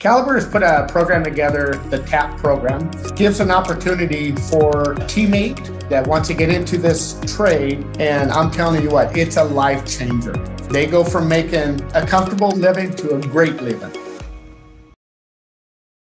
Caliber has put a program together, the TAP program, gives an opportunity for a teammate that wants to get into this trade. And I'm telling you what, it's a life changer. They go from making a comfortable living to a great living.